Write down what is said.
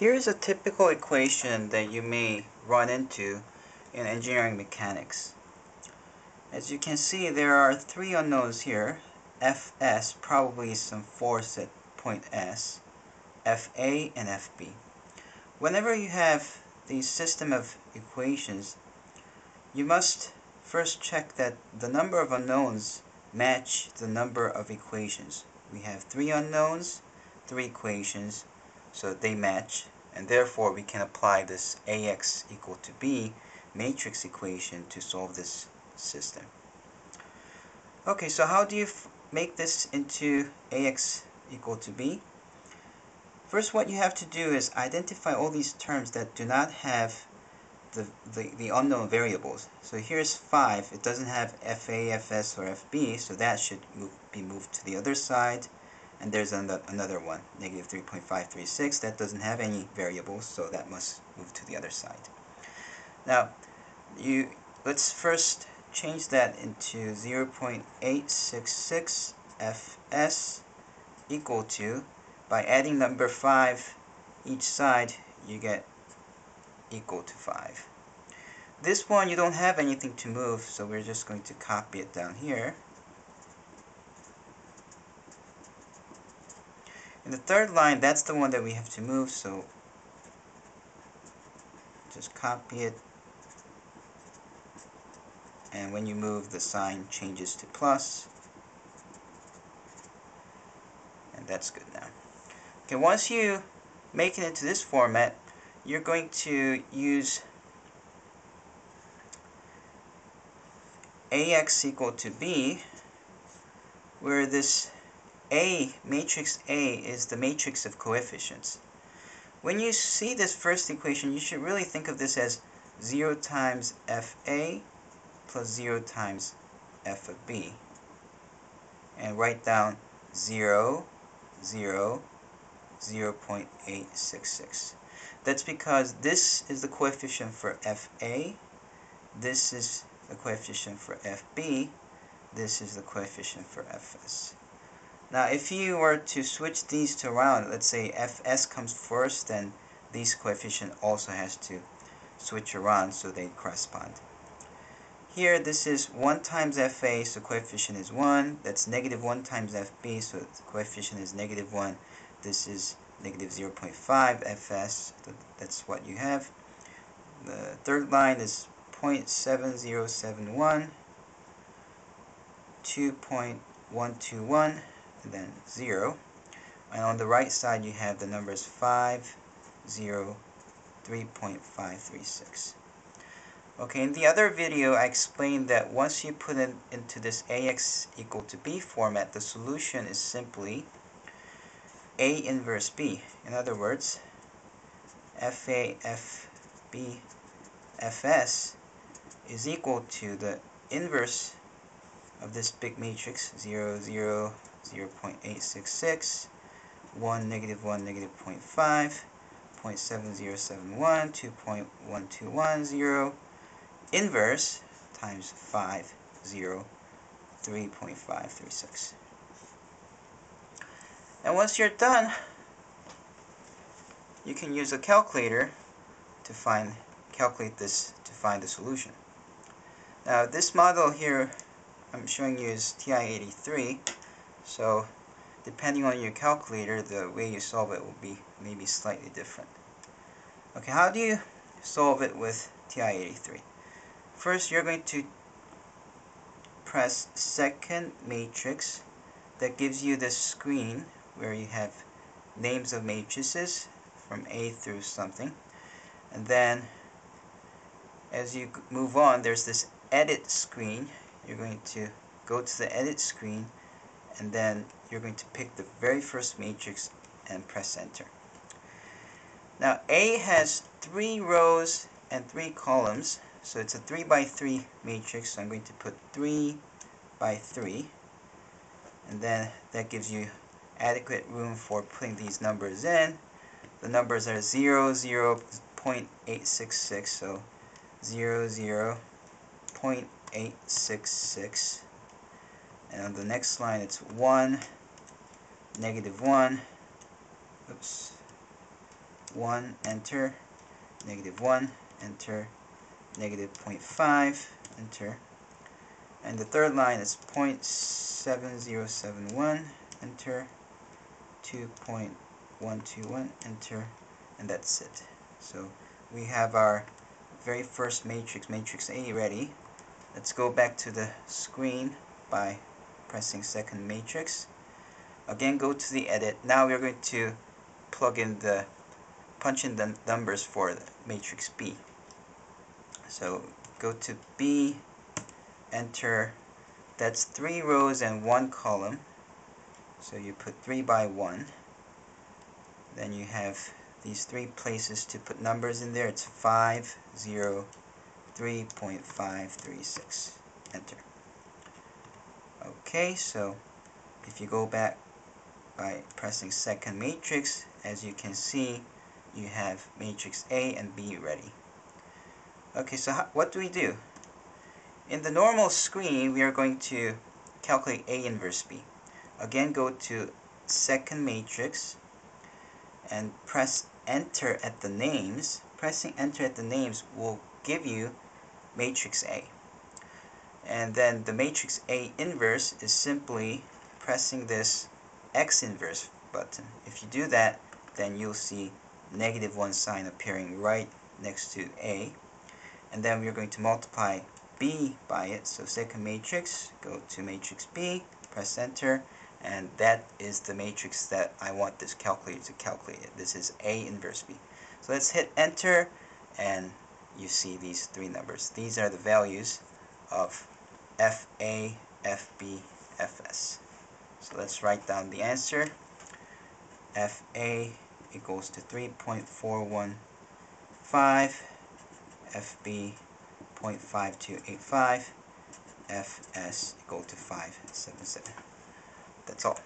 Here's a typical equation that you may run into in engineering mechanics. As you can see, there are three unknowns here. Fs, probably some force at point S, Fa and Fb. Whenever you have the system of equations, you must first check that the number of unknowns match the number of equations. We have three unknowns, three equations, so they match and therefore we can apply this ax equal to b matrix equation to solve this system. Okay, so how do you make this into ax equal to b? First what you have to do is identify all these terms that do not have the, the, the unknown variables. So here's 5, it doesn't have FA, FS, or FB, so that should be moved to the other side and there's another one, negative 3.536. That doesn't have any variables, so that must move to the other side. Now, you let's first change that into 0.866 fs equal to, by adding number 5 each side, you get equal to 5. This one, you don't have anything to move, so we're just going to copy it down here. In the third line, that's the one that we have to move, so just copy it. And when you move, the sign changes to plus. And that's good now. Okay, once you make it into this format, you're going to use ax equal to b, where this a, matrix A, is the matrix of coefficients. When you see this first equation, you should really think of this as 0 times FA plus 0 times f of b. And write down 0, 0, 0 0.866. That's because this is the coefficient for FA, this is the coefficient for FB, this is the coefficient for FS. Now if you were to switch these two around, let's say fs comes first, then these coefficient also has to switch around so they correspond. Here this is 1 times fa, so coefficient is 1. That's negative 1 times fb, so coefficient is negative 1. This is negative 0.5 fs, that's what you have. The third line is 0.7071, 2.121, and then 0. And on the right side you have the numbers 5, 0, 3.536. Okay, in the other video I explained that once you put it into this AX equal to B format, the solution is simply A inverse B. In other words, FA, FB, FS is equal to the inverse of this big matrix 0, 0, 0 0.866, 1, negative 1, negative 0.5, 0.7071, 2.1210, inverse times 5, 0, 3.536. And once you're done, you can use a calculator to find calculate this to find the solution. Now this model here I'm showing you is TI-83 so depending on your calculator, the way you solve it will be maybe slightly different. Okay, how do you solve it with TI-83? First, you're going to press second matrix that gives you this screen where you have names of matrices from A through something. And then as you move on, there's this edit screen. You're going to go to the edit screen and then you're going to pick the very first matrix and press enter. Now A has three rows and three columns so it's a 3 by 3 matrix so I'm going to put 3 by 3 and then that gives you adequate room for putting these numbers in. The numbers are 0, 0, 0.866 so 0, 0, 0.866 and on the next line it's 1 negative 1 oops. 1, enter, negative 1, enter, negative 0.5, enter, and the third line is 0.7071, enter, 2.121, enter, and that's it. So we have our very first matrix, matrix A ready. Let's go back to the screen by pressing second matrix. Again, go to the edit. Now we're going to plug in the punch in the numbers for the matrix B. So go to B, enter, that's three rows and one column. So you put 3 by 1. Then you have these three places to put numbers in there. It's 5, 0, 3.536. Enter. Okay, so if you go back by pressing second matrix, as you can see, you have matrix A and B ready. Okay, so what do we do? In the normal screen, we are going to calculate A inverse B. Again, go to second matrix and press enter at the names. Pressing enter at the names will give you matrix A. And then the matrix A inverse is simply pressing this X inverse button. If you do that, then you'll see negative 1 sign appearing right next to A and then we're going to multiply B by it. So second matrix, go to matrix B, press enter, and that is the matrix that I want this calculator to calculate. This is A inverse B. So let's hit enter, and you see these three numbers. These are the values of FA, FB, FS. So let's write down the answer. FA equals to 3.415 FB 0.5285, FS equal to 577. That's all.